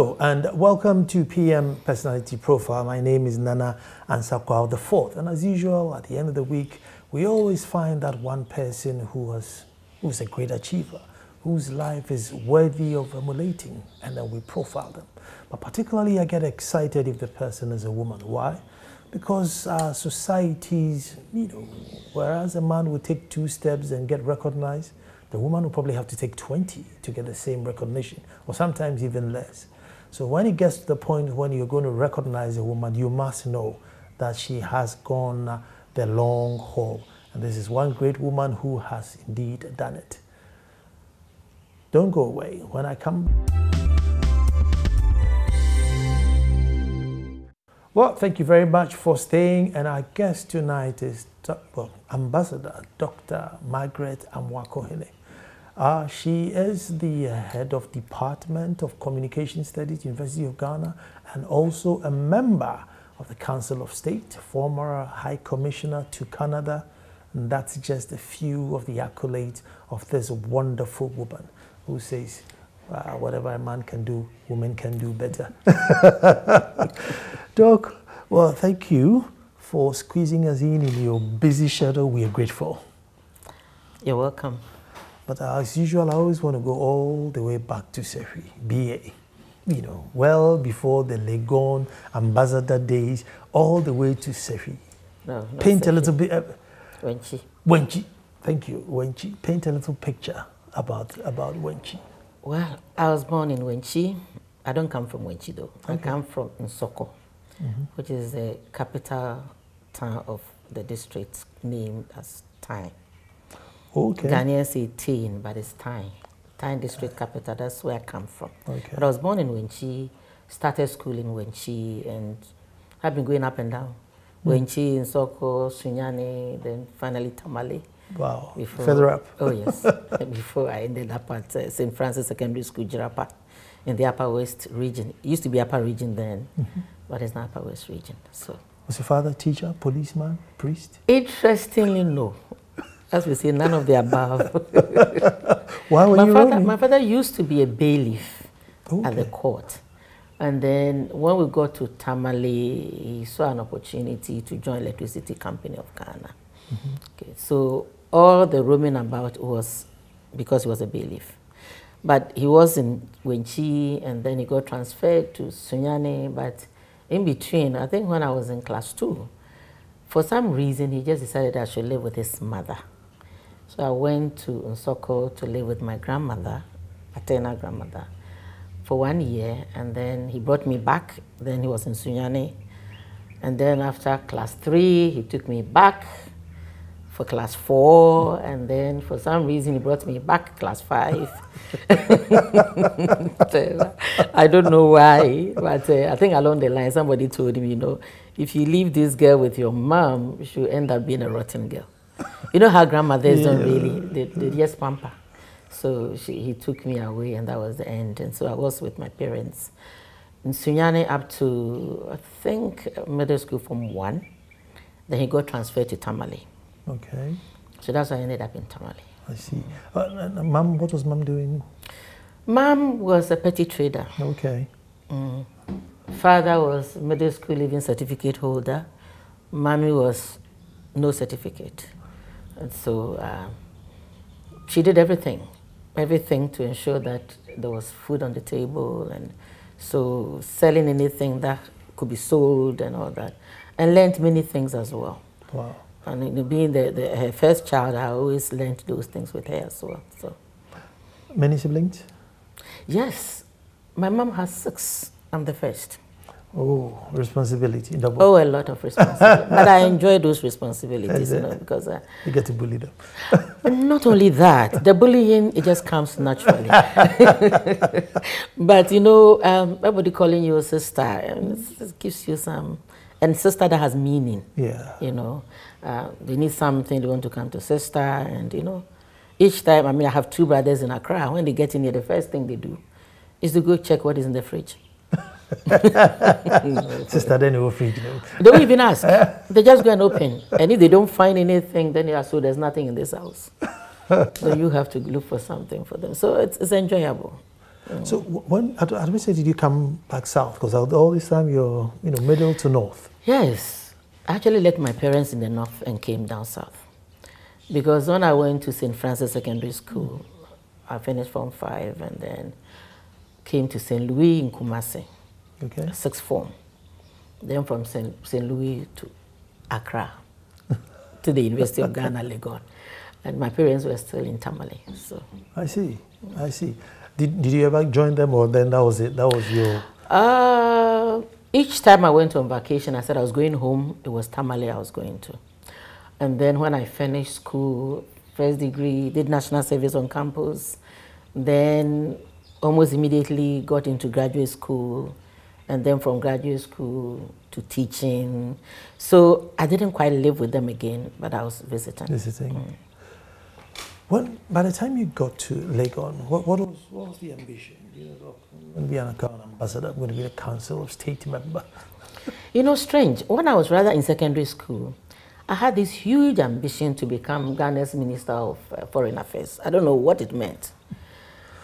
And welcome to PM Personality Profile. My name is Nana Ansah Kwao the fourth, and as usual, at the end of the week, we always find that one person who has who's a great achiever, whose life is worthy of emulating, and then we profile them. But particularly, I get excited if the person is a woman. Why? Because our societies, you know, whereas a man would take two steps and get recognized, the woman will probably have to take 20 to get the same recognition, or sometimes even less. So when it gets to the point when you're going to recognize a woman, you must know that she has gone the long haul. And this is one great woman who has indeed done it. Don't go away. When I come. Well, thank you very much for staying. And our guest tonight is well, Ambassador Dr. Margaret Amoakohene. Uh, she is the head of Department of Communication Studies, University of Ghana, and also a member of the Council of State, former High Commissioner to Canada. And that's just a few of the accolades of this wonderful woman who says, uh, whatever a man can do, women can do better. Doc, well, thank you for squeezing us in in your busy schedule. We are grateful. You're welcome. But as usual, I always want to go all the way back to SEFRI, BA. You know, well before the Legon ambassador days, all the way to SEFRI. No, Paint a little bit. Uh, Wenchi. Wenchi. Thank you, Wenchi. Paint a little picture about, about Wenchi. Well, I was born in Wenchi. I don't come from Wenchi though. Okay. I come from Nsoko, mm -hmm. which is the capital town of the district named as Tai. Okay. Ghanaians say Tain, but it's Tai. Tai district capital, that's where I come from. Okay. But I was born in Wenchi, started school in Wenchi, and I've been going up and down. Mm. Wenchi, Nsoko, Sunyani, then finally Tamale. Wow. Before, Further up. oh, yes. before I ended up at uh, St. Francis Secondary School, Jirapa, in the Upper West region. It used to be Upper region then, mm -hmm. but it's now Upper West region. So. Was your father teacher, policeman, priest? Interestingly, no. As we say, none of the above. Why were my you father, rolling? My father used to be a bailiff okay. at the court. And then when we got to Tamale, he saw an opportunity to join Electricity Company of Ghana. Mm -hmm. Okay, so all the roaming about was because he was a bailiff. But he was in Wenchi and then he got transferred to Sunyani. But in between, I think when I was in class two, for some reason, he just decided I should live with his mother. So I went to Nsoko to live with my grandmother, paternal grandmother, for one year. And then he brought me back. Then he was in Sunyani. And then after class three, he took me back for class four. And then for some reason, he brought me back class five. I don't know why, but uh, I think along the line, somebody told him, you know, if you leave this girl with your mom, she'll end up being a rotten girl. You know how grandmothers yeah. don't really, they, they just pamper. So she, he took me away and that was the end. And so I was with my parents in Sunyani up to, I think, middle school from one. Then he got transferred to Tamale. Okay. So that's why I ended up in Tamale. I see. Uh, mom, what was mom doing? Mom was a petty trader. Okay. Mm. Father was middle school living certificate holder. Mommy was no certificate. And so uh, she did everything, everything to ensure that there was food on the table and so selling anything that could be sold and all that. And learned many things as well. Wow. And being the, the, her first child, I always learned those things with her as well. So. Many siblings? Yes. My mom has six. I'm the first. Oh, responsibility double. Oh, a lot of responsibility. but I enjoy those responsibilities, you know, because uh, you get to bully them. not only that, the bullying it just comes naturally. but you know, um, everybody calling you a sister, and it gives you some, and sister that has meaning. Yeah. You know, uh, they need something, they want to come to sister, and you know, each time. I mean, I have two brothers in Accra. When they get in here, the first thing they do is to go check what is in the fridge. Sister, then will feed you. They don't even ask. They just go and open. And if they don't find anything, then they are so there's nothing in this house. so you have to look for something for them. So it's, it's enjoyable. Mm. So when at, at which did you come back south? Because all this time you're you know middle to north. Yes, I actually left my parents in the north and came down south. Because when I went to St. Francis Secondary School, I finished Form 5 and then came to St. Louis in Kumasi, okay. sixth form. Then from St. Louis to Accra, to the University of Ghana, Legon. And my parents were still in Tamale. So I see, I see. Did, did you ever join them or then that was it? That was your... Uh, each time I went on vacation, I said I was going home. It was Tamale I was going to. And then when I finished school, first degree, did national service on campus, then almost immediately got into graduate school, and then from graduate school to teaching. So I didn't quite live with them again, but I was visiting. Visiting. Mm. When, by the time you got to Legon, what, what, was, what was the ambition? You know, I'm going to be an account ambassador, I'm going to be a council of state member. you know, strange. When I was rather in secondary school, I had this huge ambition to become Ghana's Minister of uh, Foreign Affairs. I don't know what it meant.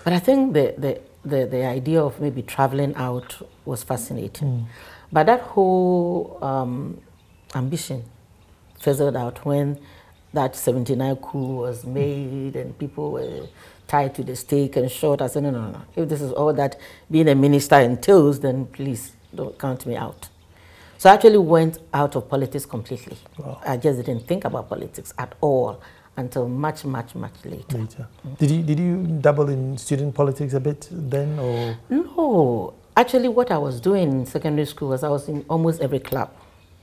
But I think the, the, the, the idea of maybe traveling out was fascinating. Mm. But that whole um, ambition fizzled out when that 79 coup was made and people were tied to the stake and shot. I said, no, no, no. If this is all that being a minister entails, then please don't count me out. So I actually went out of politics completely. Wow. I just didn't think about politics at all until much, much, much later. later. Mm. Did you did you dabble in student politics a bit then, or no? Actually, what I was doing in secondary school was I was in almost every club.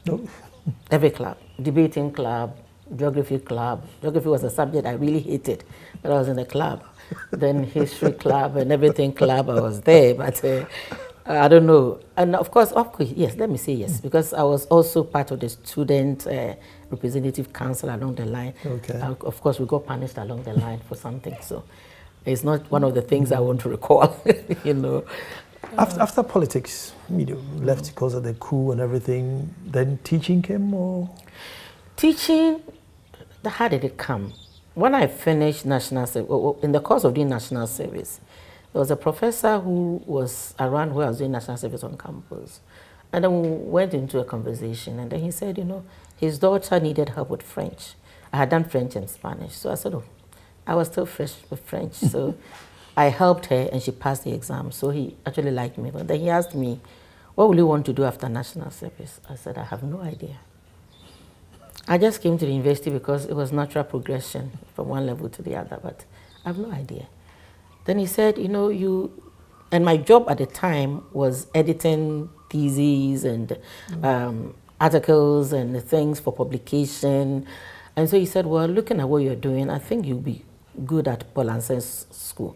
No. every club, debating club, geography club. Geography was a subject I really hated, but I was in the club. then history club and everything club, I was there. But uh, I don't know. And of course, of course, yes, let me say yes, because I was also part of the student uh, representative council along the line. Okay. Uh, of course, we got punished along the line for something. So it's not one of the things I want to recall, you know. After, after politics, you know, left because of the coup and everything, then teaching came or? Teaching, how did it come? When I finished national service, in the course of doing national service, there was a professor who was around where I was doing national service on campus. And then we went into a conversation, and then he said, you know, his daughter needed help with French. I had done French and Spanish. So I said, oh, I was still fresh with French. So I helped her, and she passed the exam. So he actually liked me. But then he asked me, what will you want to do after national service? I said, I have no idea. I just came to the university because it was natural progression from one level to the other, but I have no idea. Then he said, you know, you, and my job at the time was editing theses and mm. um, articles and things for publication. And so he said, well, looking at what you're doing, I think you'll be good at Paul Ansah's school.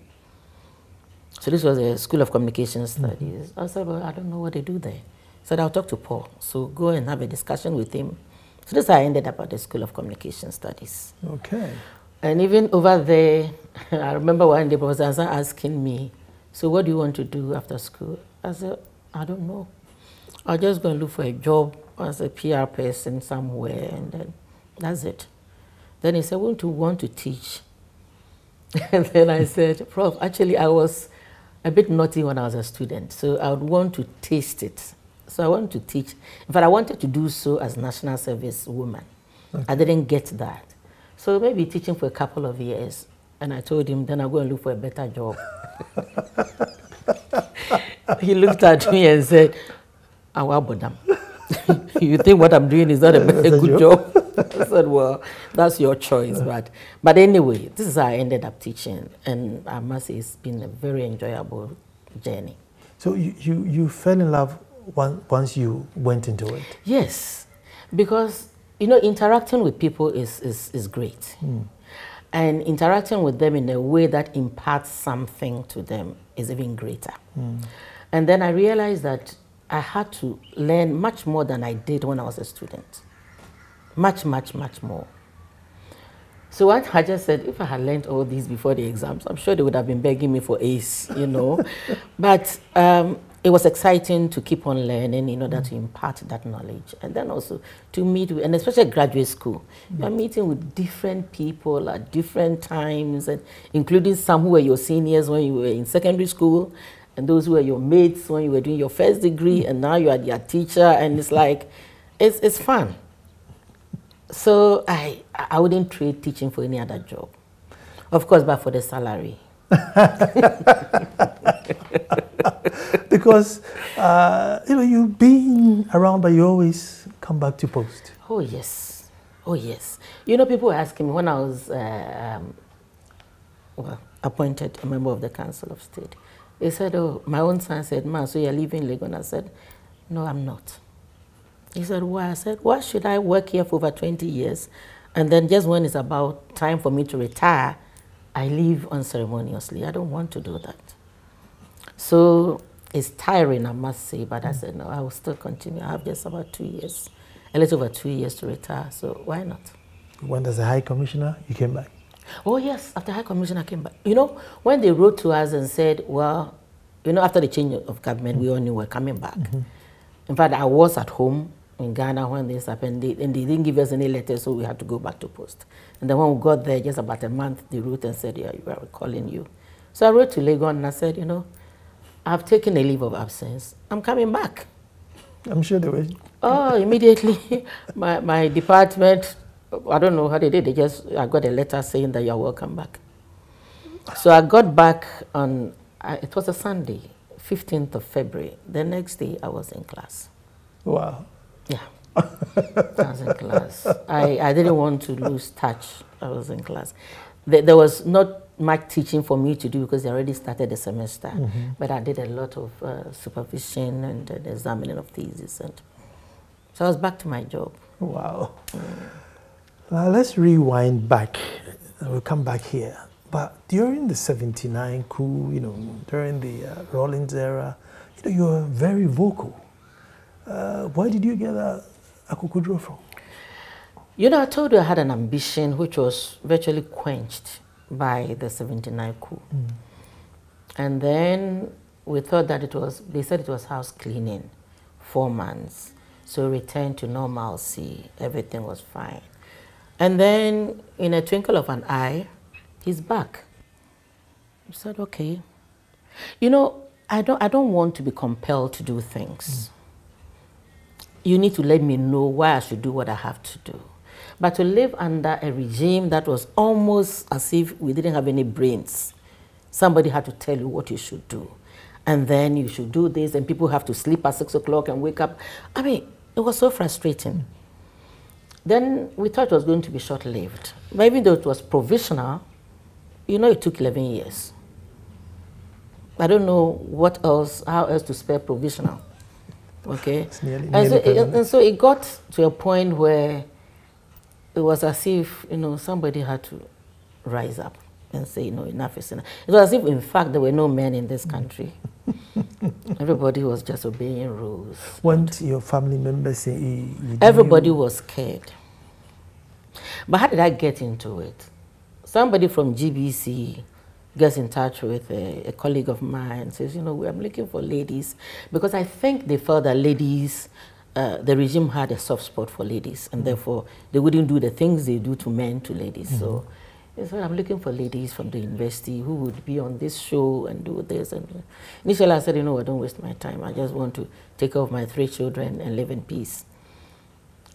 So this was a School of Communication mm-hmm. Studies. Mm. I said, well, I don't know what they do there. He said, I'll talk to Paul. So go and have a discussion with him. So this is how I ended up at the School of Communication Studies. Okay. And even over there, I remember one day Professor asking me, so what do you want to do after school? I said, I don't know. I'll just going to look for a job as a PR person somewhere and then that's it. Then he said, won't you want to teach? and then I said, Prof, actually I was a bit naughty when I was a student, so I would want to taste it. So I want to teach. In fact, I wanted to do so as national service woman. Okay. I didn't get that. So maybe teaching for a couple of years. And I told him, then I'll go and look for a better job. he looked at me and said, Awabodam. you think what I'm doing is not a, a good job? I said, well, that's your choice. But, but anyway, this is how I ended up teaching. And I must say it's been a very enjoyable journey. So you, you, you fell in love once you went into it? Yes, because you know, interacting with people is, is, is great. Mm. And interacting with them in a way that imparts something to them is even greater. Mm. And then I realized that I had to learn much more than I did when I was a student. Much, much, much more. So what I just said, if I had learned all these before the exams, I'm sure they would have been begging me for A's, you know. but um, it was exciting to keep on learning in order mm. to impart that knowledge and then also to meet with, and especially graduate school mm. you're meeting with different people at different times and including some who were your seniors when you were in secondary school and those who were your mates when you were doing your first degree mm. and now you are their teacher and it's like it's, it's fun so I, I wouldn't trade teaching for any other job of course but for the salary because uh, you know you've been around, but you always come back to post. Oh yes, oh yes. You know, people were asking me when I was uh, um, well appointed a member of the Council of State. They said, "Oh, my own son said, Ma, so you're leaving Legon?" I said, "No, I'm not." He said, "Why?" I said, "Why should I work here for over 20 years, and then just when it's about time for me to retire, I leave unceremoniously? I don't want to do that." So it's tiring, I must say, but I said, no, I will still continue. I have just about two years, a little over two years to retire, so why not? When as a High Commissioner, you came back? Oh, yes, after High Commissioner, came back. You know, when they wrote to us and said, well, you know, after the change of government, we all knew we were coming back. Mm -hmm. In fact, I was at home in Ghana when this happened, they, and they didn't give us any letters, so we had to go back to post. And then when we got there, just about a month, they wrote and said, yeah, we are calling you. So I wrote to Legon and I said, you know, I've taken a leave of absence. I'm coming back. I'm sure they will. Oh, immediately, my, my department, I don't know how they did, they just, I got a letter saying that you're welcome back. So I got back on, uh, it was a Sunday, 15th of February. The next day, I was in class. Wow. Yeah. I was in class. I, I didn't want to lose touch. I was in class. There, there was not much teaching for me to do because they already started the semester. Mm -hmm. But I did a lot of uh, supervision and uh, examining of thesis. And so I was back to my job. Wow. Mm. Uh, let's rewind back. We'll come back here. But during the 79 coup, you know, during the uh, Rawlings era, you know, you were very vocal. Uh, where did you get a Akukudro from? You know, I told you I had an ambition which was virtually quenched by the 79 coup. Mm. And then we thought that it was, they said it was house cleaning, four months. So we returned to normalcy, everything was fine. And then in a twinkle of an eye, he's back. I said, okay. You know, I don't, I don't want to be compelled to do things. Mm. You need to let me know why I should do what I have to do. But to live under a regime that was almost as if we didn't have any brains. Somebody had to tell you what you should do. And then you should do this, and people have to sleep at 6 o'clock and wake up. I mean, it was so frustrating. Then we thought it was going to be short lived. But even though it was provisional, you know, it took 11 years. I don't know what else, how else to spell provisional. Okay? Nearly, and, so it, and so it got to a point where it was as if, you know, somebody had to rise up and say, you know, enough is enough. It was as if, in fact, there were no men in this country. Everybody was just obeying rules. Weren't your family members say Everybody was scared. But how did I get into it? Somebody from GBC gets in touch with a, a colleague of mine and says, you know, I'm looking for ladies because I think they felt that ladies uh, the regime had a soft spot for ladies, and mm -hmm. therefore they wouldn't do the things they do to men to ladies. Mm -hmm. So, so I'm looking for ladies from the university who would be on this show and do this. And initially, I said, you know, I don't waste my time. I just want to take care of my three children and live in peace.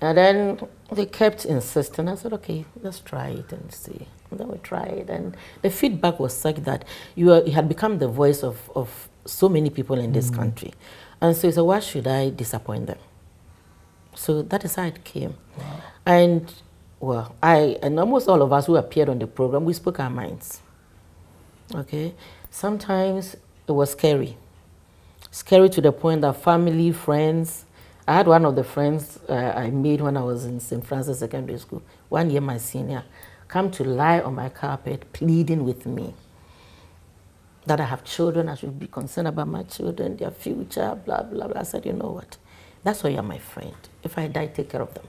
And then they kept insisting. I said, okay, let's try it and see. And then we tried, and the feedback was such that you, are, you had become the voice of, of so many people in this mm -hmm. country. And so he said, why should I disappoint them? So that is how it came. Wow. And well, I and almost all of us who appeared on the program, we spoke our minds. Okay? Sometimes it was scary. Scary to the point that family, friends, I had one of the friends uh, I made when I was in St. Francis Secondary School, one year my senior, come to lie on my carpet pleading with me that I have children, I should be concerned about my children, their future, blah, blah, blah. I said, you know what? That's why you're my friend. If I die, take care of them.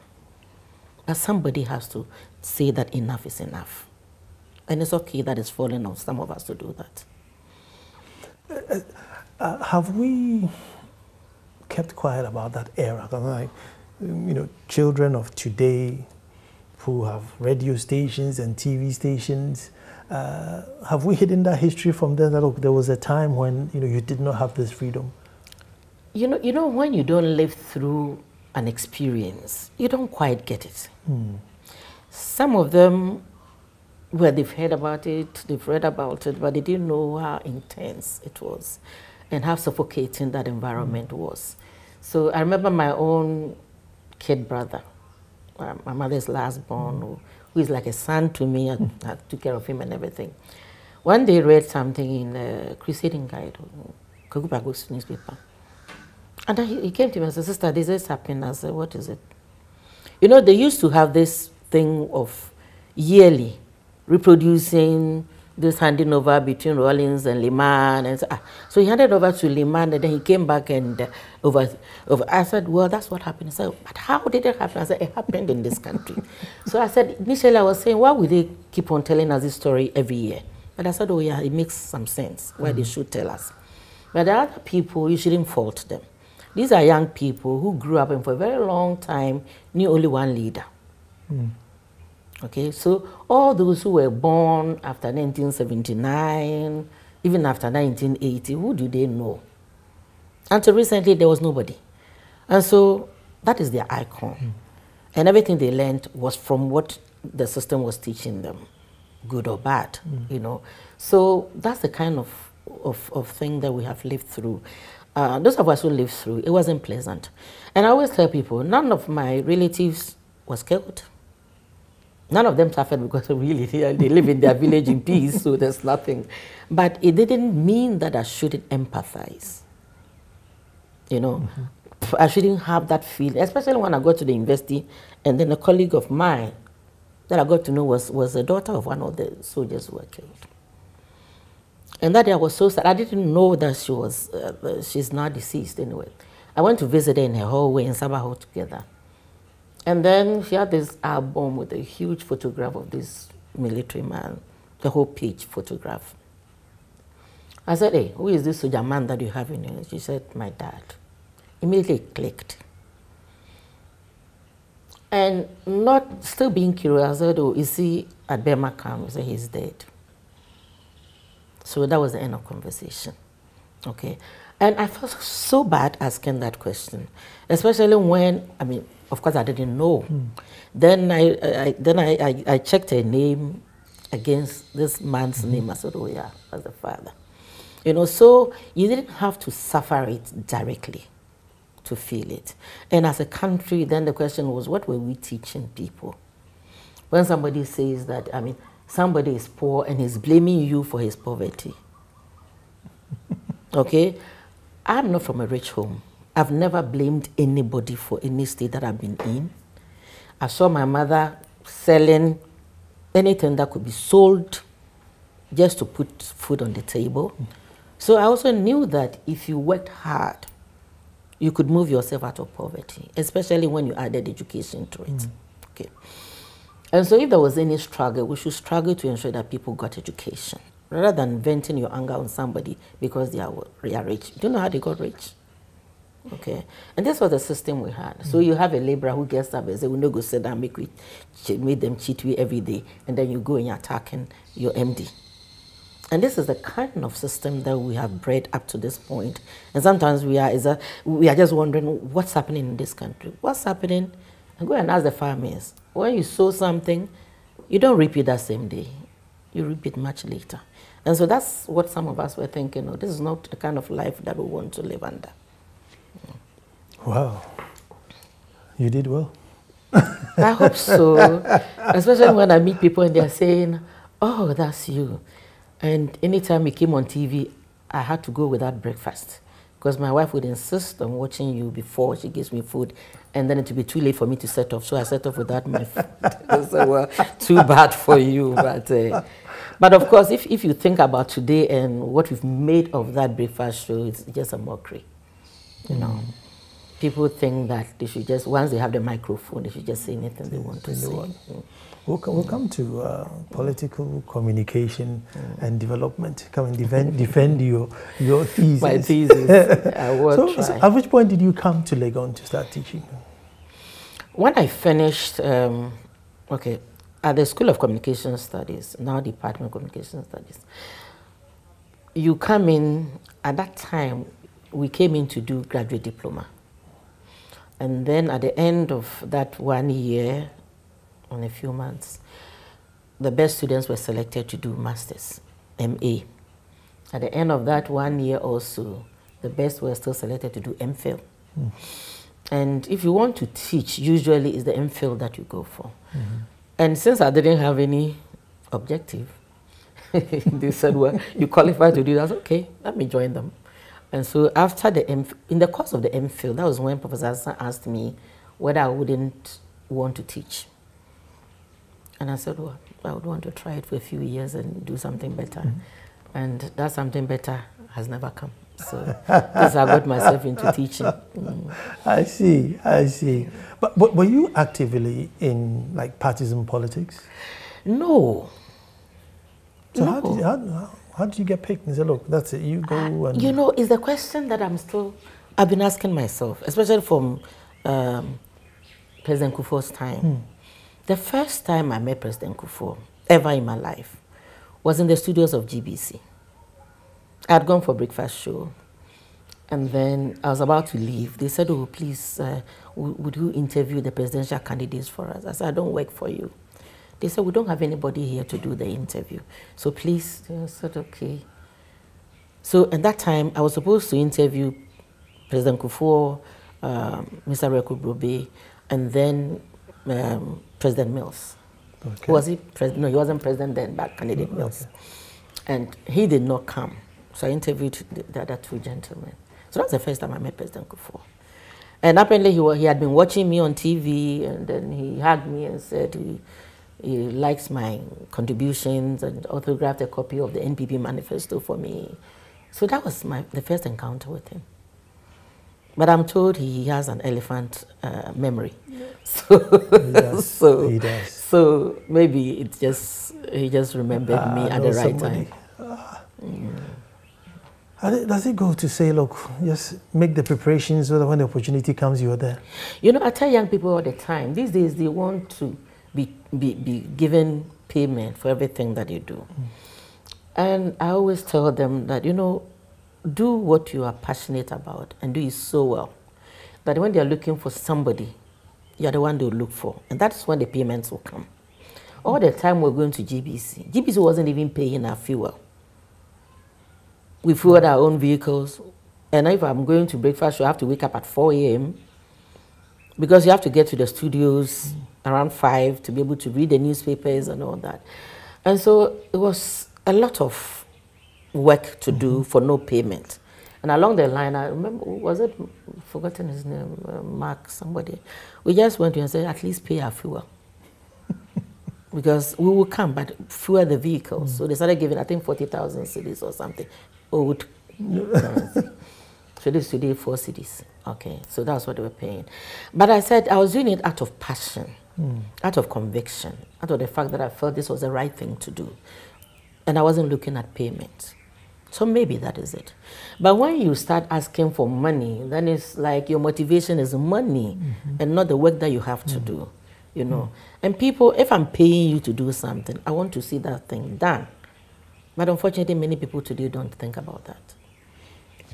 But somebody has to say that enough is enough. And it's okay that it's falling on some of us to do that. Uh, Uh, have we kept quiet about that era? Like, you know, children of today who have radio stations and TV stations, uh, have we hidden that history from them? That look, there was a time when you know you did not have this freedom. You know, you know when you don't live through an experience, you don't quite get it. Hmm. Some of them, where they've heard about it, they've read about it, but they didn't know how intense it was and how suffocating that environment mm. was. So I remember my own kid brother, uh, my mother's last born, mm. who, who is like a son to me. I, I, took care of him and everything. One day read something in the Crusading Guide, Kweku Baako's newspaper. And he, he, came to me and said, Sister, this is happening. I said, What is it? You know, they used to have this thing of yearly reproducing this handing over between Rawlings and Limann. And so, ah, so he handed over to Limann and then he came back and uh, over, over. I said, well, that's what happened. I said, but how did it happen? I said, it happened in this country. so I said, initially I was saying, why would they keep on telling us this story every year? But I said, oh yeah, it makes some sense why mm. they should tell us. But the other people, you shouldn't fault them. These are young people who grew up and for a very long time knew only one leader. Mm. Okay, so all those who were born after 1979, even after 1980, who do they know? Until recently, there was nobody. And so that is their icon. Mm. And everything they learned was from what the system was teaching them, good or bad, mm. you know. So that's the kind of, of, of thing that we have lived through. Uh, those of us who lived through, it wasn't pleasant. And I always tell people, none of my relatives was killed. None of them suffered because really they live in their village in peace, so there's nothing. But it didn't mean that I shouldn't empathize. You know, mm -hmm. I shouldn't have that feeling, especially when I got to the university and then a colleague of mine that I got to know was, was the daughter of one of the soldiers who were killed. And that day I was so sad. I didn't know that she was, uh, she's now deceased anyway. I went to visit her in her hallway in Sabaho together. And then she had this album with a huge photograph of this military man, the whole page photograph. I said, hey, who is this soldier man that you have in here? She said, my dad. Immediately clicked. And not still being curious, I said, oh, is he at Burma camp? He said, he's dead. So that was the end of conversation. Okay. And I felt so bad asking that question, especially when, I mean, of course, I didn't know. Mm. Then I, I then I, I, I, checked her name against this man's mm. name. I said, oh yeah, that's the father. You know, so you didn't have to suffer it directly to feel it. And as a country, then the question was, what were we teaching people? When somebody says that, I mean, somebody is poor and he's blaming you for his poverty. okay? I'm not from a rich home. I've never blamed anybody for any state that I've been in. I saw my mother selling anything that could be sold just to put food on the table. So I also knew that if you worked hard, you could move yourself out of poverty, especially when you added education to it. Mm. Okay. And so if there was any struggle, we should struggle to ensure that people got education rather than venting your anger on somebody because they are, they are rich. Do you know how they got rich? Okay, and this was the system we had. Mm. So you have a laborer who gets up and say, "We no go sit down, make we make them cheat you every day," and then you go and you're attacking your MD. And this is the kind of system that we have bred up to this point. And sometimes we are is a, we are just wondering what's happening in this country. What's happening? And go and ask the farmers. When you sow something, you don't reap it that same day. You reap it much later. And so that's what some of us were thinking. Oh, this is not the kind of life that we want to live under. Wow. You did well. I hope so. Especially when I meet people and they're saying, oh, that's you. And anytime you came on TV, I had to go without breakfast because my wife would insist on watching you before she gives me food and then it would be too late for me to set off. So I set off without my food. so, well, too bad for you. But, uh, but of course, if, if you think about today and what we've made of that breakfast show, it's just a mockery, you know. Mm people think that they should just, once they have the microphone, they should just say anything they want to say. Mm. We'll, come, we'll come to uh, political communication mm. and development. Come and defend, defend your, your thesis. My thesis. So. So at which point did you come to Legon to start teaching? When I finished, um, okay, at the School of Communication Studies, now Department of Communication Studies, you come in, at that time, we came in to do graduate diploma. And then at the end of that one year, in a few months, the best students were selected to do masters, MA. At the end of that one year also, the best were still selected to do MPhil. Mm. And if you want to teach, usually it's the MPhil that you go for. Mm -hmm. And since I didn't have any objective, they said, well, you qualify to do that. okay, let me join them. And so after the M, in the course of the MPhil, that was when Professor Ansah asked me whether I wouldn't want to teach. And I said, well, I would want to try it for a few years and do something better. Mm -hmm. And that something better has never come. So this I got myself into teaching. Mm. I see, I see. But, but were you actively in like partisan politics? No. So no. how did how, how did you get picked and say, look, that's it, you go uh, and... You know, it's the question that I'm still, I've been asking myself, especially from um, President Kufuor's time. Hmm. The first time I met President Kufuor, ever in my life, was in the studios of GBC. I had gone for breakfast show, and then I was about to leave. They said, oh, please, uh, would you interview the presidential candidates for us? I said, I don't work for you. They said, we don't have anybody here to do the interview. So please, I said, okay. So at that time, I was supposed to interview President Kufuor, um, Mr. Wereko-Brobby, and then um, President Mills. Okay. Was he president? No, he wasn't president then, but candidate okay. Mills. And he did not come. So I interviewed the, the, other two gentlemen. So that's the first time I met President Kufuor. And apparently he, he had been watching me on TV and then he hugged me and said he, he likes my contributions and autographed a copy of the NPP manifesto for me. So that was my, the first encounter with him. But I'm told he has an elephant uh, memory. So, he so, he does. so maybe it just he just remembered uh, me at the right somebody. time. Uh, mm. Does it go to say, look, just make the preparations so that when the opportunity comes, you're there? You know, I tell young people all the time, these days they want to be, be, be given payment for everything that you do. Mm. And I always tell them that, you know, do what you are passionate about and do it so well that when they're looking for somebody, you're the one they'll look for. And that's when the payments will come. All the time we're going to GBC, GBC wasn't even paying our fuel. We fueled our own vehicles. And if I'm going to breakfast, you have to wake up at 4 a.m. because you have to get to the studios around 5 to be able to read the newspapers and all that. And so it was a lot of work to do mm-hmm. for no payment. And along the line, I remember, was it, forgotten his name, uh, Mark, somebody. We just went to and said, at least pay our fuel. because we will come, but fuel the vehicles. Mm. So they started giving, I think, 40,000 cedis or something. Old. so this today, four cedis. Okay, so that's what they were paying. But I said I was doing it out of passion, mm. out of conviction, out of the fact that I felt this was the right thing to do. And I wasn't looking at payment. So maybe that is it. But when you start asking for money, then it's like your motivation is money mm -hmm. and not the work that you have to mm do, you know. And people, if I'm paying you to do something, I want to see that thing done. But unfortunately, many people today don't think about that.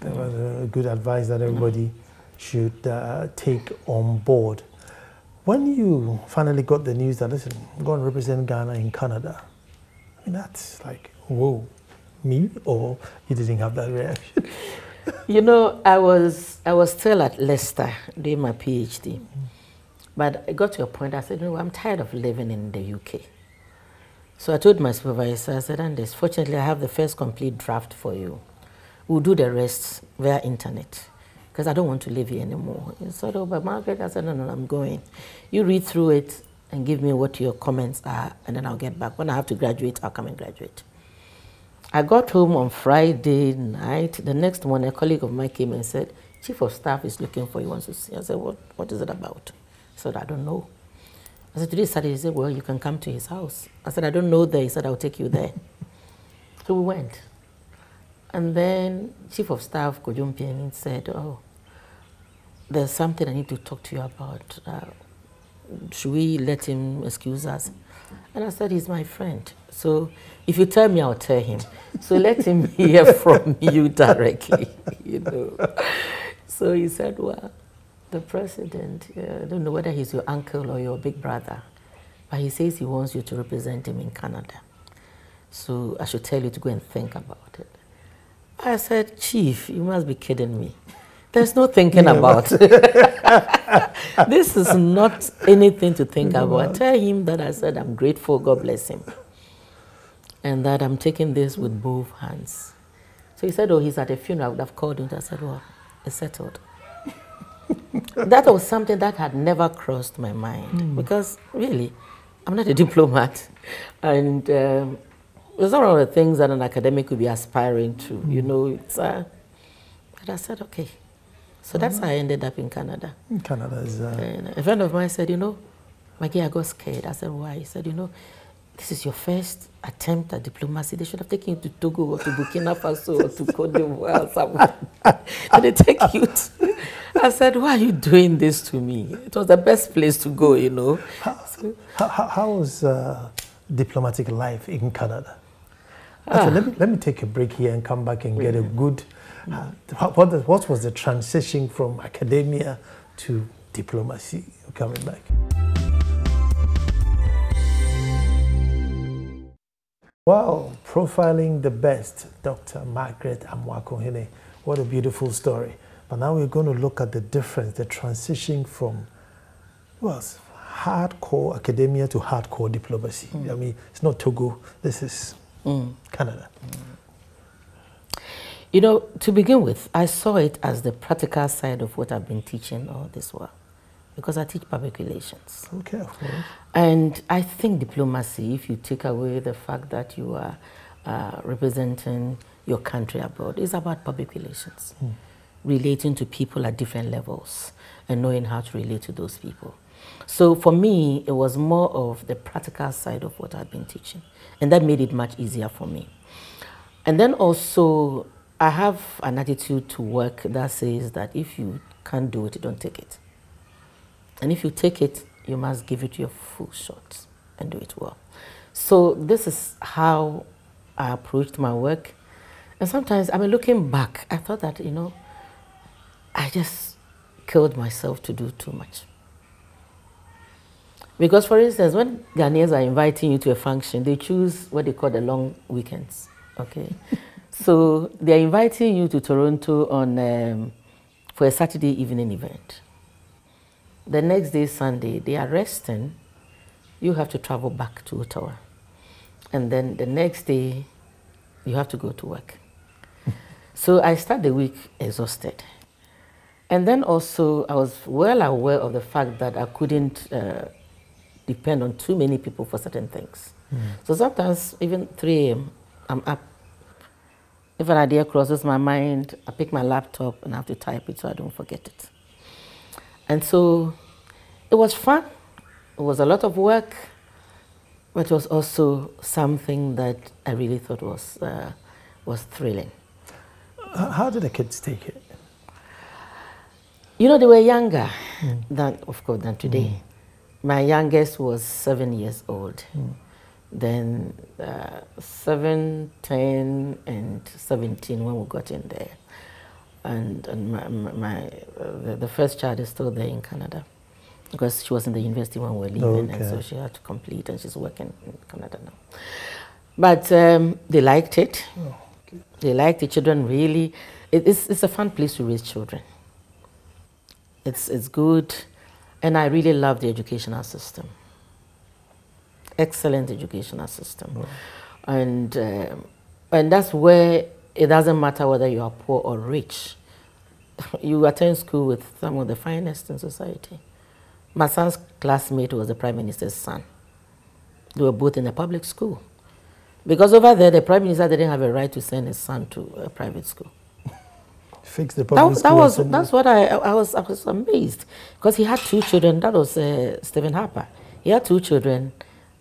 That was a good advice that everybody should uh, take on board. When you finally got the news that, listen, I'm going to represent Ghana in Canada, I mean, that's like, whoa me or you didn't have that reaction? you know, I was I was still at Leicester doing my PhD. Mm -hmm. But I got to a point I said, no, I'm tired of living in the UK. So I told my supervisor, I said, Anders, fortunately I have the first complete draft for you. We'll do the rest via internet because I don't want to live here anymore. He said, oh, but Margaret, I said, no, no, I'm going. You read through it and give me what your comments are and then I'll get back. When I have to graduate, I'll come and graduate. I got home on Friday night. The next morning, a colleague of mine came and said, chief of staff is looking for you, wants to see. I said, what, what is it about? He said, I don't know. I said, today is Saturday. He said, well, you can come to his house. I said, I don't know there. He said, I'll take you there. so we went. And then chief of staff, Kojo Mpiani, said, oh, there's something I need to talk to you about. Uh, should we let him excuse us? And I said, he's my friend. So if you tell me, I'll tell him. So let him hear from you directly, you know. So he said, well, the president, uh, I don't know whether he's your uncle or your big brother, but he says he wants you to represent him in Canada. So I should tell you to go and think about it. I said, Chief, you must be kidding me. There's no thinking yeah, about. this is not anything to think about. I Tell him that I said I'm grateful, God bless him. And that I'm taking this with both hands. So he said, Oh, he's at a funeral. I would have called him. I said, Well, it's settled. that was something that had never crossed my mind mm. because really, I'm not a diplomat. And um, it's not one of the things that an academic could be aspiring to. Mm. You know, it's. Uh, but I said, okay, so that's how I ended up in Canada. In Canada is. Uh... a friend of mine said, you know, Maggie, I got scared. I said, why? He said, you know, this is your first attempt at diplomacy. They should have taken you to Togo or to Burkina Faso or to Cote d'Ivoire or somewhere. and they take you to. I said, why are you doing this to me? It was the best place to go, you know. How, so, how, how was uh, diplomatic life in Canada? Actually, ah. let, me, let me take a break here and come back and get a good what, what was the transition from academia to diplomacy coming back? Wow, profiling the best, Dr. Margaret Amoakohene. What a beautiful story. But now we're going to look at the difference, the transition from, well, hardcore academia to hardcore diplomacy. Mm. I mean, it's not Togo, this is mm. Canada. Mm. You know, to begin with, I saw it as the practical side of what I've been teaching all this while, because I teach public relations. Okay. of course. And I think diplomacy, if you take away the fact that you are uh, representing your country abroad, is about public relations, mm. Relating to people at different levels and knowing how to relate to those people. So for me, it was more of the practical side of what I've been teaching, and that made it much easier for me. And then also I have an attitude to work that says that if you can't do it, don't take it. And if you take it, you must give it your full shot and do it well. So this is how I approached my work. And sometimes, I mean, looking back, I thought that, you know, I just killed myself to do too much. Because, for instance, when Ghanaians are inviting you to a function, they choose what they call the long weekends, okay? So they're inviting you to Toronto on um, for a Saturday evening event. The next day, Sunday, they are resting. You have to travel back to Ottawa. And then the next day, you have to go to work. so I start the week exhausted. And then also, I was well aware of the fact that I couldn't uh, depend on too many people for certain things. Mm. So sometimes, even 3 a.m., I'm up if an idea crosses my mind, I pick my laptop and I have to type it so I don't forget it. And so it was fun. It was a lot of work, but it was also something that I really thought was, uh, was thrilling. How did the kids take it? You know, they were younger mm. than, of course, than today. Mm. My youngest was seven years old. Mm then uh, 7, 10, and 17 when we got in there. And, and my, my uh, the, the, first child is still there in Canada because she was in the university when we were leaving, okay. and so she had to complete, and she's working in Canada now. But um, they liked it. Oh, okay. They liked the children really. It, it's, it's a fun place to raise children. It's, it's good, and I really love the educational system excellent educational system. And, uh, and that's where it doesn't matter whether you are poor or rich. you attend school with some of the finest in society. My son's classmate was the prime minister's son. They were both in a public school. Because over there, the prime minister didn't have a right to send his son to a private school. Fix the public that, that was that's what I, I was I was amazed because he had two children. That was uh, Stephen Harper. He had two children,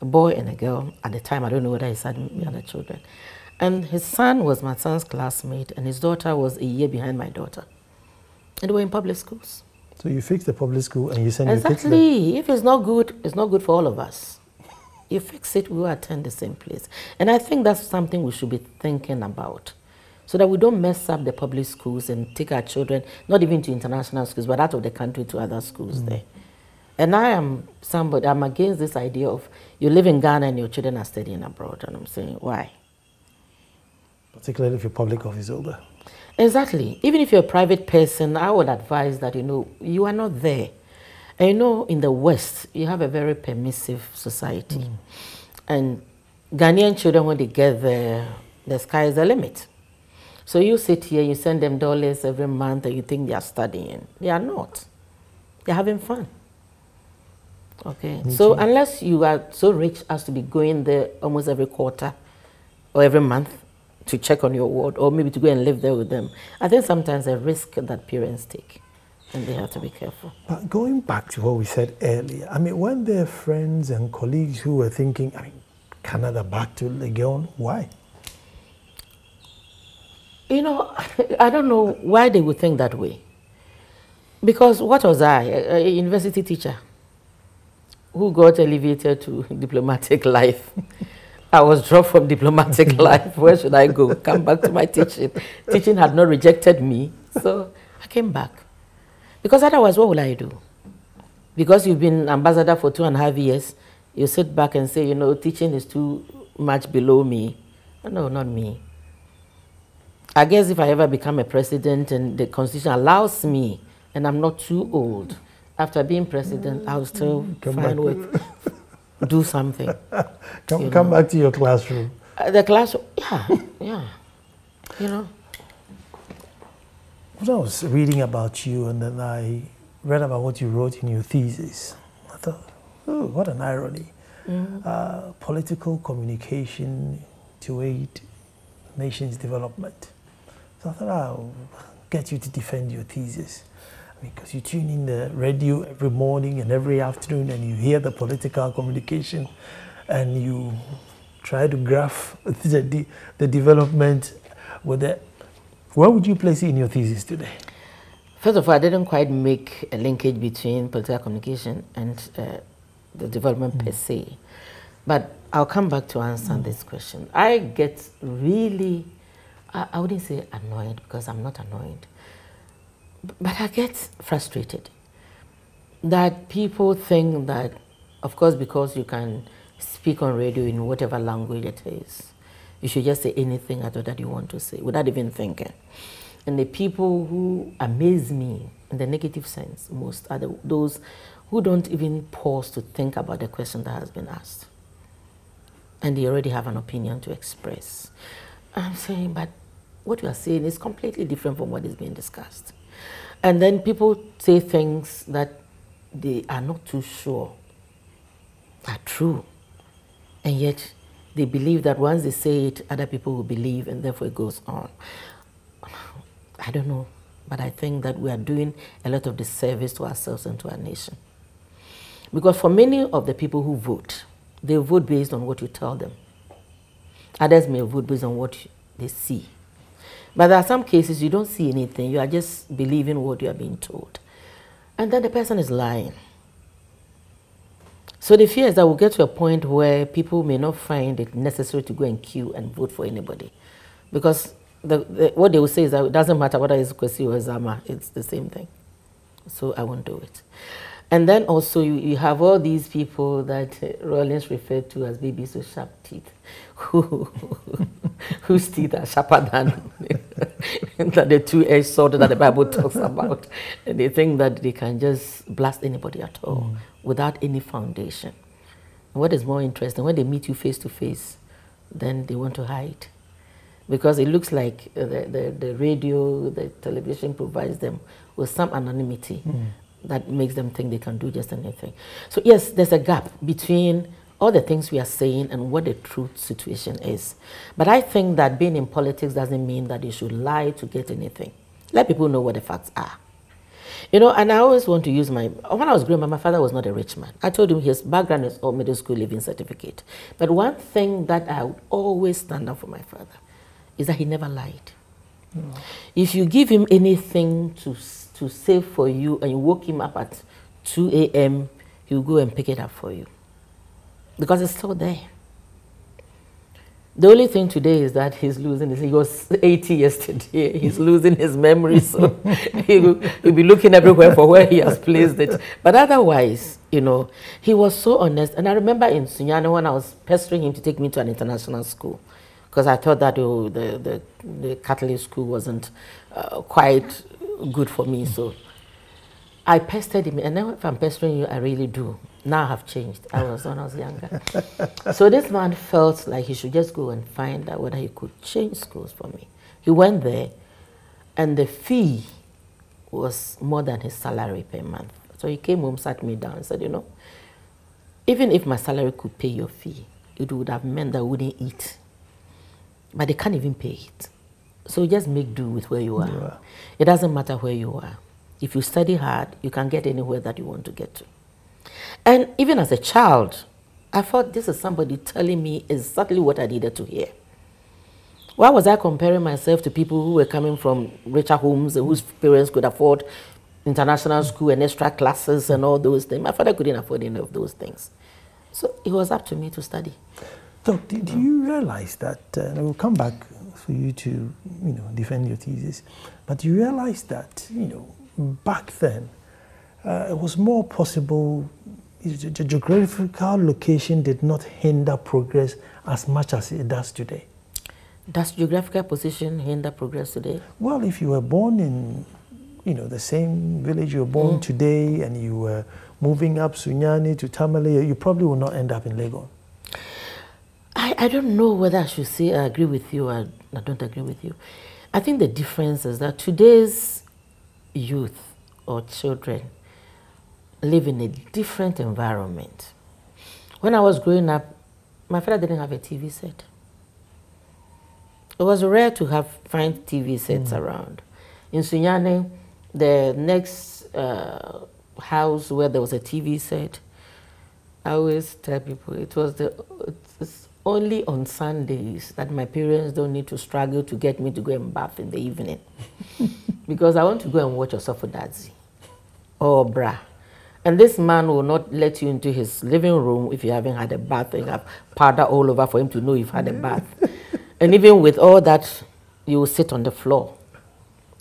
a boy and a girl. At the time, I don't know whether he had other children. And his son was my son's classmate, and his daughter was a year behind my daughter. And they were in public schools. So you fix the public school and you send exactly. your kids If it's not good, it's not good for all of us. You fix it, we will attend the same place. And I think that's something we should be thinking about. So that we don't mess up the public schools and take our children, not even to international schools, but out of the country to other schools mm. there. And I am somebody, I'm against this idea of you live in Ghana and your children are studying abroad. And I'm saying, why? Particularly if you're public office holder. Exactly. Even if you're a private person, I would advise that, you know, you are not there. And you know, in the West, you have a very permissive society. Mm. And Ghanaian children, when they get there, the sky is the limit. So you sit here, you send them dollars every month, and you think they are studying. They are not. They're having fun. Okay. So unless you are so rich as to be going there almost every quarter or every month, to check on your ward or maybe to go and live there with them. I think sometimes a risk that parents take and they have to be careful. But going back to what we said earlier, I mean, when there are friends and colleagues who were thinking, I mean, Canada back to Legon, why? You know, I don't know why they would think that way. Because what was I, a university teacher who got elevated to diplomatic life? I was dropped from diplomatic life. Where should I go? Come back to my teaching. teaching had not rejected me, so I came back. Because otherwise, what will I do? Because you've been ambassador for two and a half years, you sit back and say, you know, teaching is too much below me. No, not me. I guess if I ever become a president and the constitution allows me, and I'm not too old, after being president, I'll still Come find work do something. come come back to your classroom. Uh, the classroom, yeah, yeah. You know. When I was reading about you and then I read about what you wrote in your thesis, I thought, oh, what an irony. Mm. Uh, political communication to aid nation's development. I thought I'll get you to defend your thesis because you tune in the radio every morning and every afternoon and you hear the political communication and you try to graph the, the development with it. Where would you place it in your thesis today? First of all, I didn't quite make a linkage between political communication and uh, the development mm. per se. But I'll come back to answer mm. this question. I get really, I, wouldn't say annoyed because I'm not annoyed but I get frustrated that people think that, of course, because you can speak on radio in whatever language it is, you should just say anything at all that you want to say without even thinking. And the people who amaze me in the negative sense most are the, those who don't even pause to think about the question that has been asked. And they already have an opinion to express. I'm saying, but what you are saying is completely different from what is being discussed. And then people say things that they are not too sure are true. And yet they believe that once they say it, other people will believe and therefore it goes on. I don't know, but I think that we are doing a lot of disservice to ourselves and to our nation. Because for many of the people who vote, they vote based on what you tell them. Others may vote based on what they see. But there are some cases you don't see anything, you are just believing what you are being told. And then the person is lying. So the fear is that we'll get to a point where people may not find it necessary to go and queue and vote for anybody. Because the, the, what they will say is that it doesn't matter whether it's Kwesi or Zama, it's the same thing. So I won't do it. And then also you, you have all these people that Rawlings referred to as babies with sharp teeth, who, whose teeth are sharper than, than the two-edged sword that the Bible talks about. And they think that they can just blast anybody at all mm. without any foundation. And what is more interesting, when they meet you face to face, then they want to hide. Because it looks like the, the, the radio, the television provides them with some anonymity. Mm that makes them think they can do just anything. So yes, there's a gap between all the things we are saying and what the truth situation is. But I think that being in politics doesn't mean that you should lie to get anything. Let people know what the facts are. You know, and I always want to use my, when I was growing up, my father was not a rich man. I told him his background is all middle school living certificate. But one thing that I would always stand up for my father is that he never lied. Mm. If you give him anything to, to save for you and you woke him up at 2 a.m., he'll go and pick it up for you because it's still there. The only thing today is that he's losing his, he was 80 yesterday, he's losing his memory, so he'll, he'll be looking everywhere for where he has placed it. But otherwise, you know, he was so honest. And I remember in Sunyani when I was pestering him to take me to an international school, because I thought that oh, the, the, the Catholic school wasn't uh, quite good for me. So I pestered him, and now if I'm pestering you, I really do. Now I have changed. I was when I was younger. so this man felt like he should just go and find out whether he could change schools for me. He went there, and the fee was more than his salary per month. So he came home, sat me down, and said, you know, even if my salary could pay your fee, it would have meant that I wouldn't eat. But they can't even pay it. So just make do with where you are. Yeah. It doesn't matter where you are. If you study hard, you can get anywhere that you want to get to. And even as a child, I thought this is somebody telling me exactly what I needed to hear. Why was I comparing myself to people who were coming from richer homes and whose parents could afford international school and extra classes and all those things? My father couldn't afford any of those things. So it was up to me to study. So did you realize that, uh, and I will come back for you to, you know, defend your thesis, but you realize that, you know, back then, uh, it was more possible, the geographical location did not hinder progress as much as it does today. Does geographical position hinder progress today? Well, if you were born in, you know, the same village you were born mm. today and you were moving up Sunyani to Tamale, you probably will not end up in Legon. I, I don't know whether I should say I agree with you or I don't agree with you. I think the difference is that today's youth or children live in a different environment. When I was growing up, my father didn't have a TV set. It was rare to have find TV sets mm. around. In Sunyani, the next uh, house where there was a TV set, I always tell people it was the it's only on Sundays that my parents don't need to struggle to get me to go and bath in the evening. because I want to go and watch Osofo or Bra. And this man will not let you into his living room if you haven't had a bath and have powder all over for him to know you've had a bath. and even with all that, you will sit on the floor.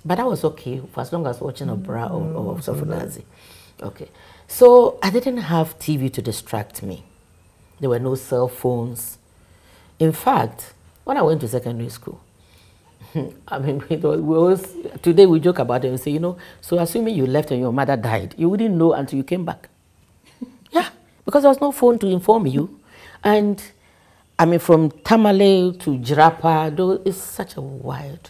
But that was okay for as long as watching Obra or, or mm, Osofo Dadzie. Okay. So I didn't have TV to distract me. There were no cell phones. In fact, when I went to secondary school, I mean, we always, today we joke about it and say, you know, so assuming you left and your mother died, you wouldn't know until you came back. yeah, because there was no phone to inform you. And I mean, from Tamale to Jirapa, though, it's such a wide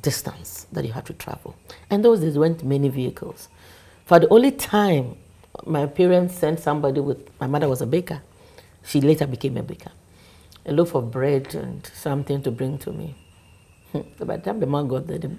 distance that you have to travel. And those days went many vehicles. For the only time my parents sent somebody with, my mother was a baker. She later became a baker. A loaf of bread and something to bring to me. By the time the man got there, the,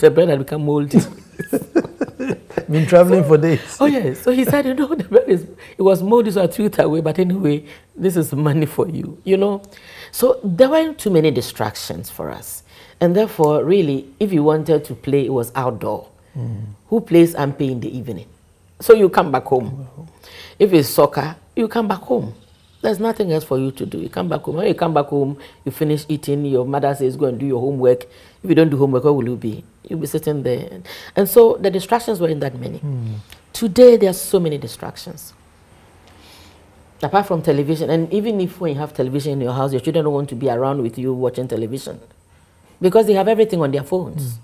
the bread had become moldy. Been traveling so, for days. Oh yes. So he said, you know, the bread is it was moldy, so I threw it away. But anyway, this is money for you. You know. So there weren't too many distractions for us, and therefore, really, if you wanted to play, it was outdoor. Mm. Who plays ampe in the evening? So you come back home. If it's soccer, you come back home. There's nothing else for you to do. You come back home. When you come back home, you finish eating. Your mother says, go and do your homework. If you don't do homework, where will you be? You'll be sitting there. And so the distractions weren't that many. Mm. Today, there are so many distractions. Apart from television, and even if when you have television in your house, your children don't want to be around with you watching television because they have everything on their phones. Mm.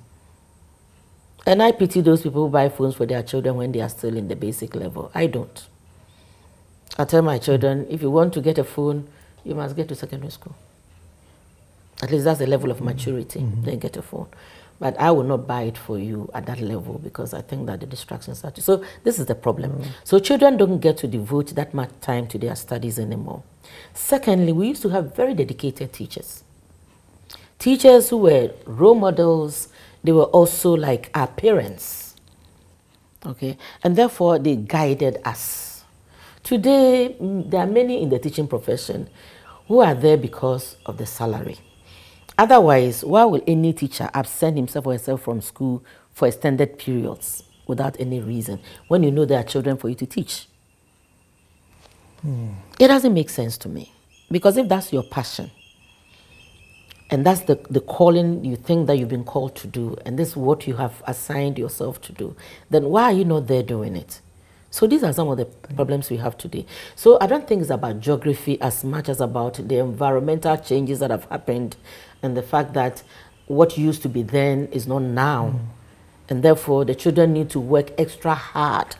And I pity those people who buy phones for their children when they are still in the basic level. I don't. I tell my children, if you want to get a phone, you must get to secondary school. At least that's the level of maturity, mm -hmm. then get a phone. But I will not buy it for you at that level because I think that the distractions are too. So this is the problem. Mm. So children don't get to devote that much time to their studies anymore. Secondly, we used to have very dedicated teachers. Teachers who were role models, they were also like our parents. Okay, and therefore they guided us. Today, there are many in the teaching profession who are there because of the salary. Otherwise, why will any teacher absent himself or herself from school for extended periods without any reason when you know there are children for you to teach? Mm. It doesn't make sense to me. Because if that's your passion, and that's the, the calling you think that you've been called to do, and this is what you have assigned yourself to do, then why are you not there doing it? So these are some of the problems we have today. So I don't think it's about geography as much as about the environmental changes that have happened and the fact that what used to be then is not now. Mm. And therefore, the children need to work extra hard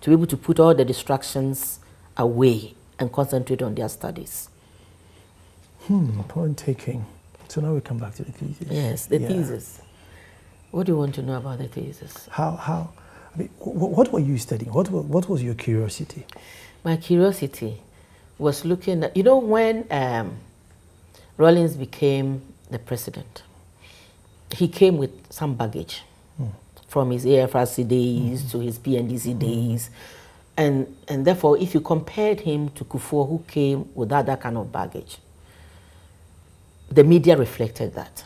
to be able to put all the distractions away and concentrate on their studies. Hmm, point taking. So now we come back to the thesis. Yes, the yeah. thesis. What do you want to know about the thesis? How, how, what were you studying? What, what was your curiosity? My curiosity was looking at, you know, when um, Rawlings became the president, he came with some baggage mm. from his AFRC days mm. to his PNDC mm. days and, and therefore, if you compared him to Kufuor, who came without that kind of baggage, the media reflected that.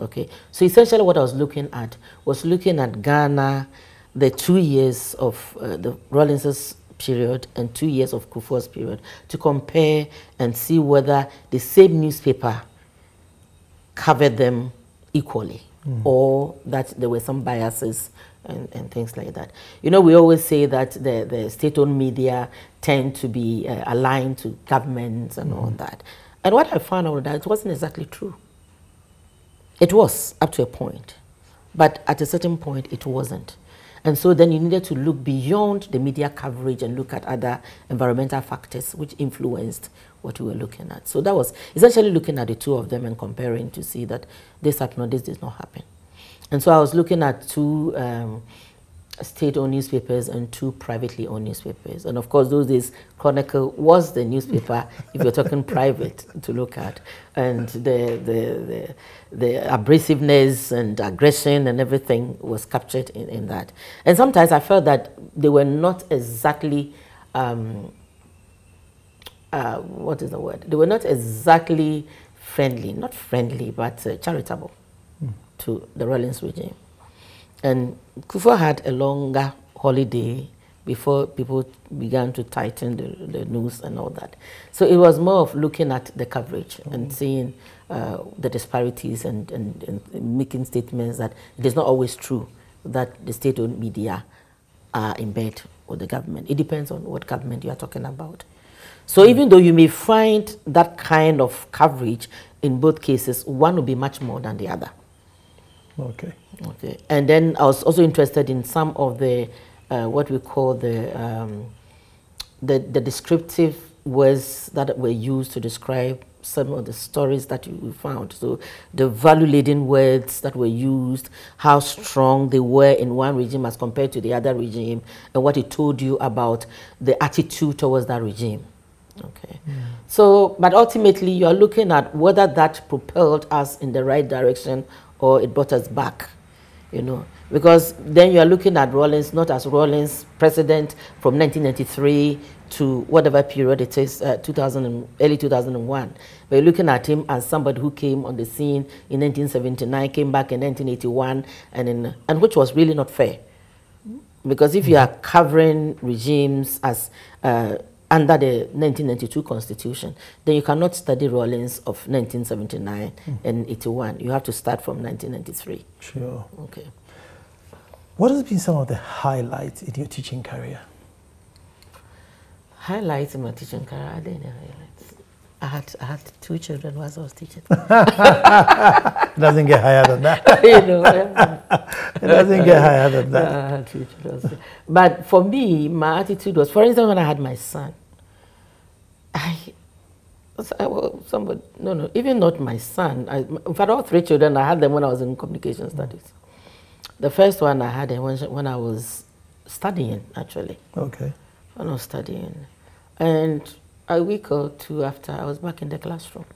Okay, so essentially what I was looking at was looking at Ghana, the two years of uh, the Rawlings's period and two years of Kufuor's period to compare and see whether the same newspaper covered them equally mm. or that there were some biases and, and things like that. You know, we always say that the, the state-owned media tend to be uh, aligned to governments and mm all that. And what I found out that it wasn't exactly true. It was up to a point, but at a certain point it wasn't. And so then you needed to look beyond the media coverage and look at other environmental factors which influenced what we were looking at. So that was essentially looking at the two of them and comparing to see that this happened or this did not happen. And so I was looking at two um, state-owned newspapers and two privately owned newspapers. And of course, those days, Chronicle was the newspaper, if you're talking private, to look at. And the, the, the, the, abrasiveness and aggression and everything was captured in, in that. And sometimes I felt that they were not exactly, um, uh, what is the word? They were not exactly friendly, not friendly, but uh, charitable to the Rawlings regime. And Kufuor had a longer holiday before people began to tighten the, the news and all that. So it was more of looking at the coverage mm -hmm. and seeing uh, the disparities and, and, and, making statements that it is not always true that the state-owned media are in bed with the government. It depends on what government you are talking about. So mm -hmm. even though you may find that kind of coverage in both cases, one will be much more than the other. Okay. Okay. And then I was also interested in some of the, uh, what we call the, um, the, the descriptive words that were used to describe some of the stories that we found. So the value-laden words that were used, how strong they were in one regime as compared to the other regime, and what it told you about the attitude towards that regime. Okay. Mm. So, but ultimately, you are looking at whether that propelled us in the right direction or it brought us back, you know. Because then you are looking at Rawlings not as Rawlings president from 1993 to whatever period it is, uh, 2000 early 2001. But you're looking at him as somebody who came on the scene in 1979, came back in 1981, and, in, and which was really not fair. Because if you are covering regimes as uh, under the 1992 constitution, then you cannot study Rawlings of 1979 mm. and 81. You have to start from 1993. Sure. Okay. What has been some of the highlights in your teaching career? Highlights in my teaching career? I didn't highlights. I had, I had two children whilst I was teaching. it doesn't get higher than that. you know, it doesn't get higher than that. I had two children. But for me, my attitude was, for instance, when I had my son, I, I well, somebody, no, no, even not my son. I, in fact, all three children, I had them when I was in communication mm. studies. The first one I had when, when I was studying, actually. Okay. When I was studying. And a week or two after, I was back in the classroom.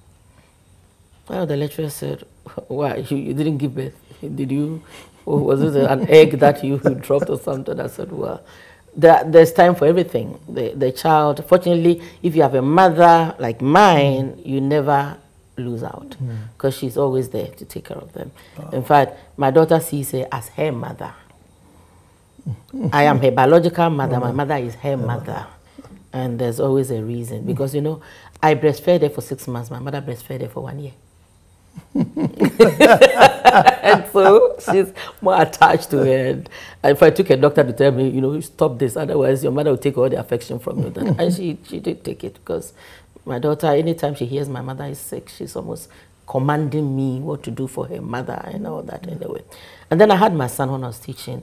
Well, the lecturer said, why, you, you didn't give birth? Did you, or was it an egg that you dropped or something? I said, well, there, there's time for everything. The, the child, fortunately, if you have a mother like mine, you never lose out because mm. she's always there to take care of them. Oh. In fact, my daughter sees her as her mother. I am her biological mother. My mother is her mother. And there's always a reason because, you know, I breastfed her for six months. My mother breastfed her for one year. and so she's more attached to her. And if I took a doctor to tell me, you know, stop this, otherwise your mother will take all the affection from you. and she, she did take it because my daughter, anytime she hears my mother is sick, she's almost commanding me what to do for her mother and all that anyway. And then I had my son when I was teaching.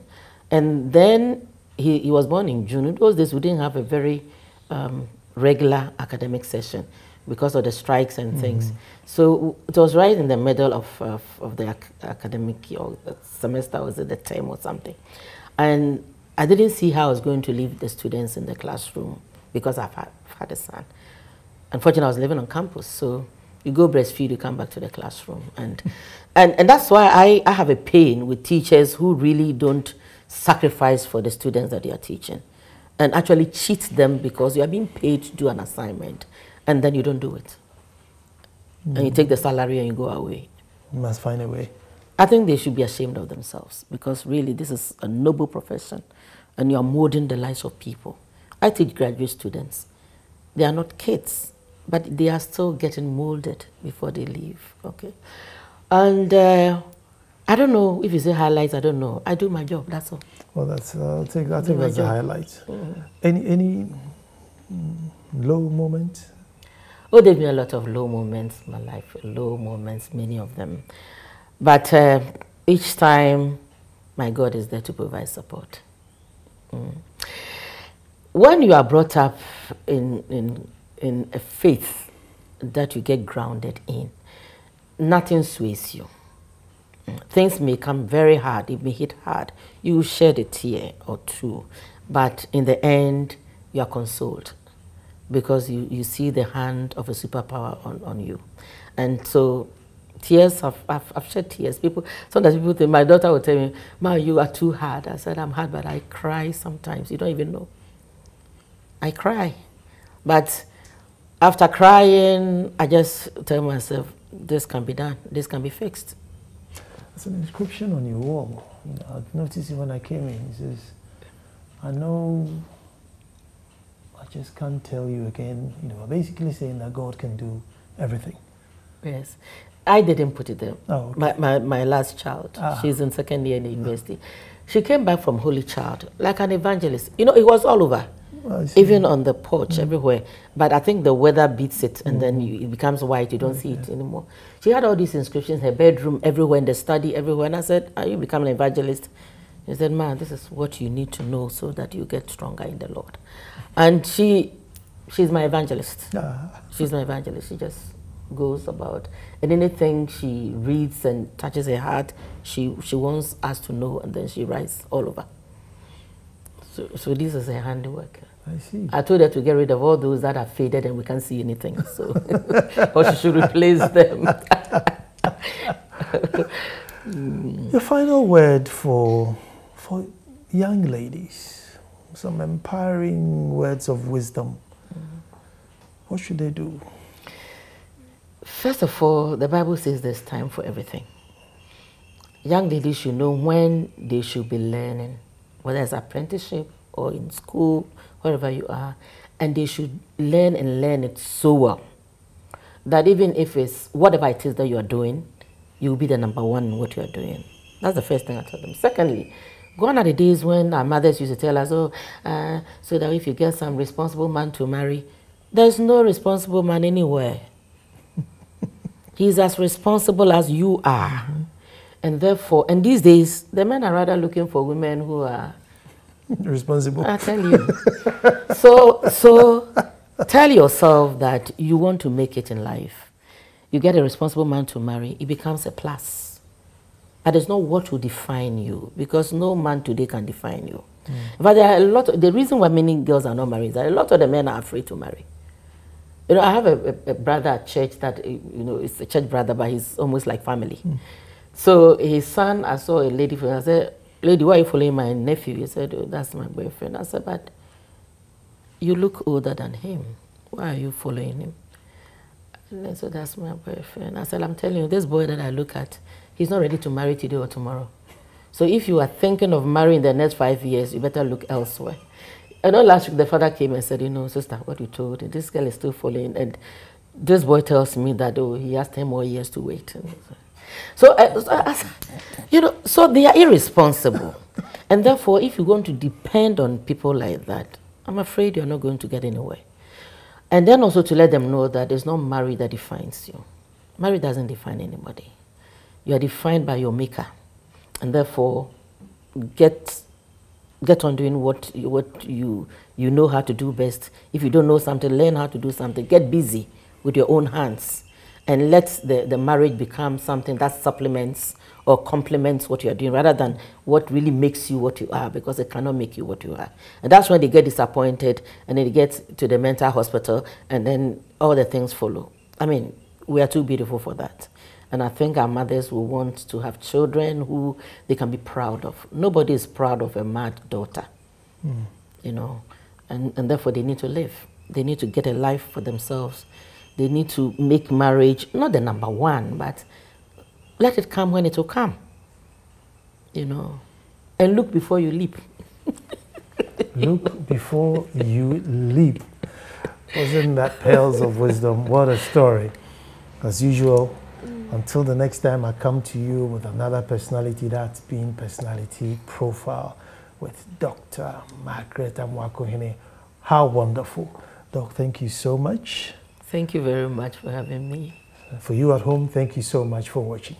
And then he, he was born in June. In those days, we didn't have a very um, regular academic session because of the strikes and mm -hmm. things. So it was right in the middle of, of, of the ac academic or semester, was it the term or something. And I didn't see how I was going to leave the students in the classroom because I've had, had a son. Unfortunately, I was living on campus, so you go breastfeed, you come back to the classroom. And, and, and that's why I, I have a pain with teachers who really don't sacrifice for the students that they are teaching and actually cheat them because you are being paid to do an assignment and then you don't do it. Mm. And you take the salary and you go away. You must find a way. I think they should be ashamed of themselves because really this is a noble profession and you are molding the lives of people. I teach graduate students. They are not kids, but they are still getting molded before they leave, okay? And uh, I don't know if you say highlights, I don't know. I do my job, that's all. Well, that's, uh, I'll take, I think that's the highlight. Mm. Any, any mm, low moment Oh, there've been a lot of low moments in my life, low moments, many of them. But uh, each time, my God is there to provide support. Mm. When you are brought up in, in, in a faith that you get grounded in, nothing sways you. Mm. Things may come very hard, it may hit hard. You shed a tear or two, but in the end, you are consoled because you, you see the hand of a superpower on, on you. And so tears, I've, I've, I've, shed tears. People, sometimes people think, my daughter will tell me, Ma, you are too hard. I said, I'm hard, but I cry sometimes. You don't even know. I cry. But after crying, I just tell myself, this can be done. This can be fixed. There's an inscription on your wall. You know, I noticed it when I came in. It says, I know just can't tell you again. You know, basically saying that God can do everything. Yes. I didn't put it there. Oh, okay. my, my, my last child, ah. she's in second year in the university. She came back from Holy Child like an evangelist. You know, it was all over, even on the porch, mm. everywhere. But I think the weather beats it, and mm. then you, it becomes white. You don't okay. see it anymore. She had all these inscriptions, her bedroom, everywhere, in the study, everywhere. And I said, Are you becoming an evangelist? He said, Ma, this is what you need to know so that you get stronger in the Lord. And she, she's my evangelist. Uh. She's my evangelist. She just goes about, and anything she reads and touches her heart, she, she wants us to know, and then she writes all over. So, so this is her handiwork. I see. I told her to get rid of all those that are faded and we can't see anything. So, or she should replace them. The final word for for young ladies some empowering words of wisdom, mm -hmm. what should they do? First of all, the Bible says there's time for everything. Young ladies should know when they should be learning, whether it's apprenticeship or in school, wherever you are, and they should learn and learn it so well that even if it's whatever it is that you are doing, you'll be the number one in what you are doing. That's the first thing I tell them. Secondly, Gone are the days when our mothers used to tell us, oh, uh, so that if you get some responsible man to marry, there's no responsible man anywhere. He's as responsible as you are. Mm -hmm. And therefore, and these days, the men are rather looking for women who are responsible. I tell you. so, so tell yourself that you want to make it in life. You get a responsible man to marry, it becomes a plus. But it's not what will define you because no man today can define you. Mm. But there are a lot. Of, the reason why many girls are not married is that a lot of the men are afraid to marry. You know, I have a, a, a brother at church that, you know, it's a church brother, but he's almost like family. Mm. So his son, I saw a lady, I said, lady, why are you following my nephew? He said, oh, that's my boyfriend. I said, but you look older than him. Why are you following him? And then, so that's my boyfriend. I said, I'm telling you, this boy that I look at, he's not ready to marry today or tomorrow. So if you are thinking of marrying the next five years, you better look elsewhere. I know last week the father came and said, you know, sister, what you told, this girl is still following. And this boy tells me that, oh, he has 10 more years to wait. So, uh, you know, so they are irresponsible. and therefore, if you're going to depend on people like that, I'm afraid you're not going to get anywhere. And then also to let them know that it's not marriage that defines you. Marriage doesn't define anybody. You are defined by your maker. And therefore, get get on doing what what you you know how to do best. If you don't know something, learn how to do something. Get busy with your own hands and let the, the marriage become something that supplements or complements what you're doing rather than what really makes you what you are because it cannot make you what you are. And that's when they get disappointed and they get to the mental hospital and then all the things follow. I mean, we are too beautiful for that. And I think our mothers will want to have children who they can be proud of. Nobody is proud of a mad daughter, mm. you know, and, and therefore they need to live. They need to get a life for themselves they need to make marriage not the number one, but let it come when it will come. You know, and look before you leap. look before you leap. Wasn't that pearls of wisdom? What a story. As usual, until the next time I come to you with another personality that's been personality profile with Dr. Margaret Amoakohene. How wonderful. Doc, thank you so much. Thank you very much for having me. For you at home, thank you so much for watching.